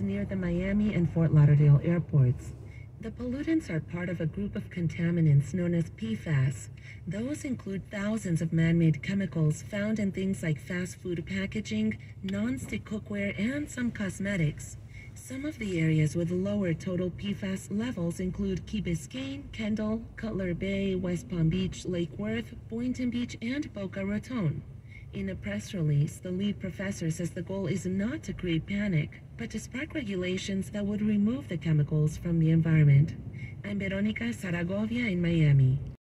near the Miami and Fort Lauderdale airports. The pollutants are part of a group of contaminants known as PFAS. Those include thousands of man made chemicals found in things like fast food packaging, non-stick cookware, and some cosmetics. Some of the areas with lower total PFAS levels include Key Biscayne, Kendall, Cutler Bay, West Palm Beach, Lake Worth, Boynton Beach, and Boca Raton. In a press release, the lead professor says the goal is not to create panic, but to spark regulations that would remove the chemicals from the environment. I'm Veronica Zaragovia in Miami.